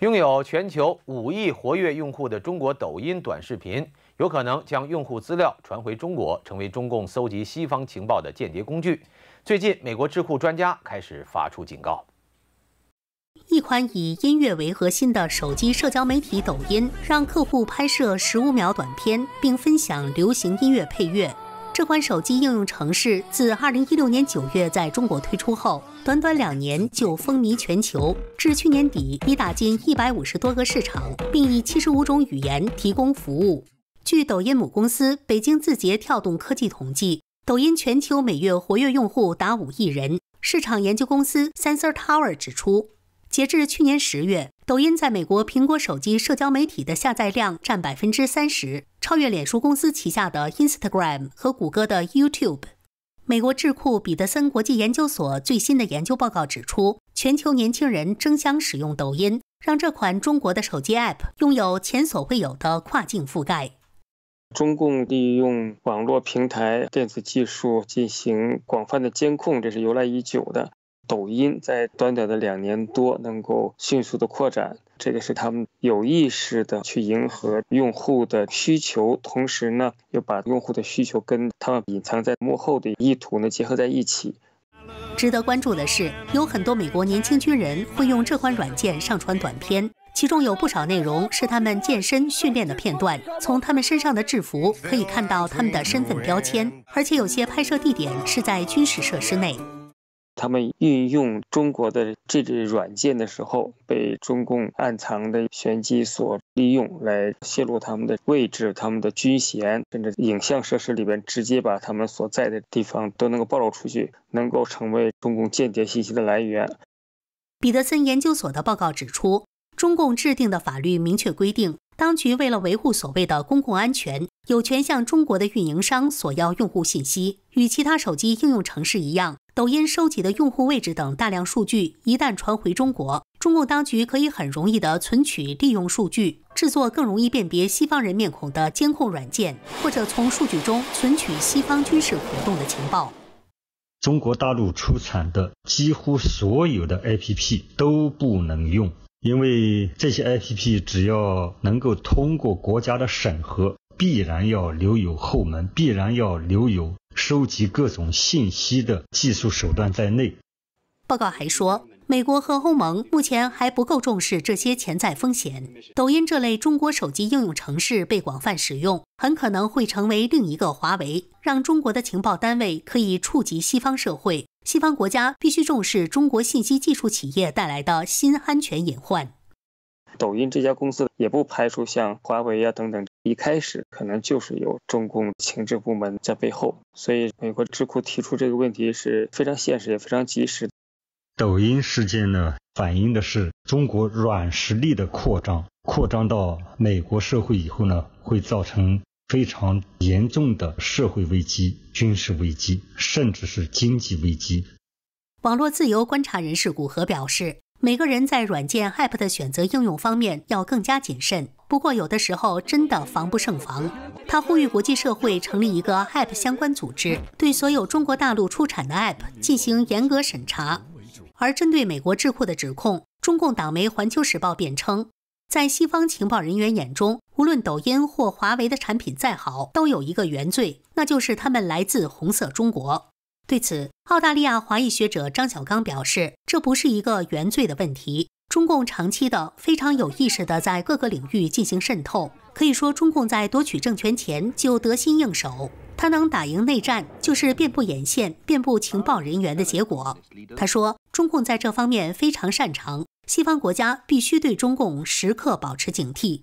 拥有全球五亿活跃用户的中国抖音短视频，有可能将用户资料传回中国，成为中共搜集西方情报的间谍工具。最近，美国智库专家开始发出警告：一款以音乐为核心的手机社交媒体抖音，让客户拍摄十五秒短片，并分享流行音乐配乐。这款手机应用程式自二零一六年九月在中国推出后，短短两年就风靡全球，至去年底已打进一百五十多个市场，并以七十五种语言提供服务。据抖音母公司北京字节跳动科技统计，抖音全球每月活跃用户达五亿人。市场研究公司 Sensor Tower 指出，截至去年十月。抖音在美国苹果手机社交媒体的下载量占百分之三十，超越脸书公司旗下的 Instagram 和谷歌的 YouTube。美国智库彼得森国际研究所最新的研究报告指出，全球年轻人争相使用抖音，让这款中国的手机 App 拥有前所未有的跨境覆盖。中共利用网络平台电子技术进行广泛的监控，这是由来已久的。抖音在短短的两年多能够迅速的扩展，这个是他们有意识的去迎合用户的需求，同时呢又把用户的需求跟他们隐藏在幕后的意图呢结合在一起。值得关注的是，有很多美国年轻军人会用这款软件上传短片，其中有不少内容是他们健身训练的片段。从他们身上的制服可以看到他们的身份标签，而且有些拍摄地点是在军事设施内。他们运用中国的这类软件的时候，被中共暗藏的玄机所利用，来泄露他们的位置、他们的军衔，甚至影像设施里边直接把他们所在的地方都能够暴露出去，能够成为中共间谍信息的来源。彼得森研究所的报告指出，中共制定的法律明确规定，当局为了维护所谓的公共安全，有权向中国的运营商索要用户信息，与其他手机应用程式一样。抖音收集的用户位置等大量数据一旦传回中国，中共当局可以很容易地存取、利用数据，制作更容易辨别西方人面孔的监控软件，或者从数据中存取西方军事活动的情报。中国大陆出产的几乎所有的 APP 都不能用，因为这些 APP 只要能够通过国家的审核，必然要留有后门，必然要留有。收集各种信息的技术手段在内。报告还说，美国和欧盟目前还不够重视这些潜在风险。抖音这类中国手机应用程式被广泛使用，很可能会成为另一个华为，让中国的情报单位可以触及西方社会。西方国家必须重视中国信息技术企业带来的新安全隐患。抖音这家公司也不排除像华为啊等等，一开始可能就是有中共情治部门在背后，所以美国智库提出这个问题是非常现实也非常及时。抖音事件呢，反映的是中国软实力的扩张，扩张到美国社会以后呢，会造成非常严重的社会危机、军事危机，甚至是经济危机。网络自由观察人士古河表示。每个人在软件 App 的选择应用方面要更加谨慎，不过有的时候真的防不胜防。他呼吁国际社会成立一个 App 相关组织，对所有中国大陆出产的 App 进行严格审查。而针对美国智库的指控，中共党媒《环球时报》辩称，在西方情报人员眼中，无论抖音或华为的产品再好，都有一个原罪，那就是他们来自红色中国。对此，澳大利亚华裔学者张小刚表示，这不是一个原罪的问题。中共长期的、非常有意识的在各个领域进行渗透，可以说，中共在夺取政权前就得心应手。他能打赢内战，就是遍布眼线、遍布情报人员的结果。他说，中共在这方面非常擅长，西方国家必须对中共时刻保持警惕。